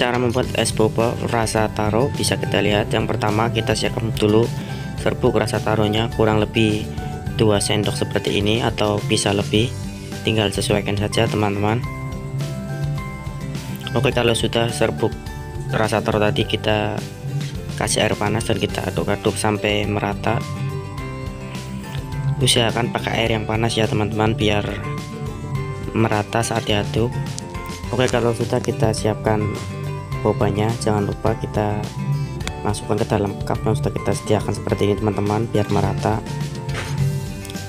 cara membuat es boba rasa taro bisa kita lihat. Yang pertama kita siapkan dulu serbuk rasa taronya kurang lebih 2 sendok seperti ini atau bisa lebih. Tinggal sesuaikan saja teman-teman. Oke kalau sudah serbuk rasa taro tadi kita kasih air panas dan kita aduk-aduk sampai merata. Usahakan pakai air yang panas ya teman-teman biar merata saat diaduk. Oke kalau sudah kita siapkan bobanya jangan lupa kita masukkan ke dalam cup yang sudah kita sediakan seperti ini teman-teman biar merata.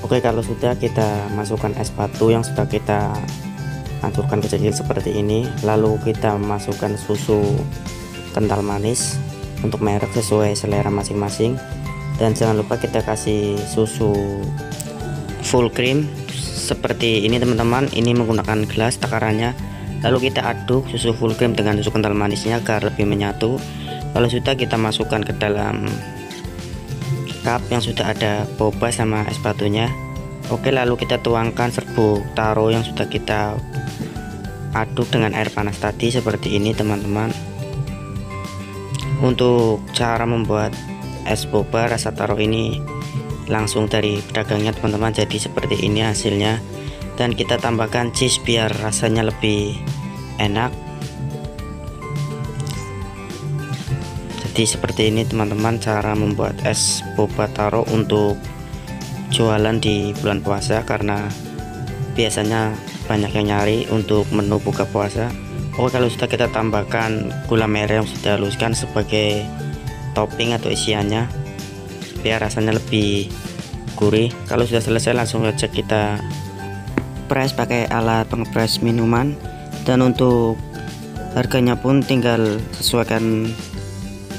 Oke kalau sudah kita masukkan es batu yang sudah kita hancurkan kecil-kecil seperti ini lalu kita masukkan susu kental manis untuk merek sesuai selera masing-masing. Dan jangan lupa kita kasih susu full cream seperti ini teman-teman. Ini menggunakan gelas takarannya lalu kita aduk susu full cream dengan susu kental manisnya agar lebih menyatu. Kalau sudah kita masukkan ke dalam cup yang sudah ada boba sama es batunya. Oke lalu kita tuangkan serbuk taro yang sudah kita aduk dengan air panas tadi seperti ini teman-teman. Untuk cara membuat es boba rasa taro ini langsung dari pedagangnya teman-teman. Jadi seperti ini hasilnya dan kita tambahkan cheese biar rasanya lebih enak. Jadi seperti ini teman-teman cara membuat es boba taro untuk jualan di bulan puasa. Karena biasanya banyak yang nyari untuk menu buka puasa. Oh kalau sudah kita tambahkan gula merah yang sudah haluskan sebagai topping atau isiannya biar rasanya lebih gurih. Kalau sudah selesai langsung saja kita press pakai alat pengepres minuman. Dan untuk harganya pun tinggal sesuaikan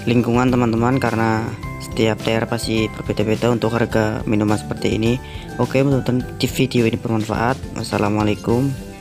lingkungan teman-teman karena setiap daerah pasti berbeda-beda untuk harga minuman seperti ini. Oke teman-teman di video ini bermanfaat. Wassalamualaikum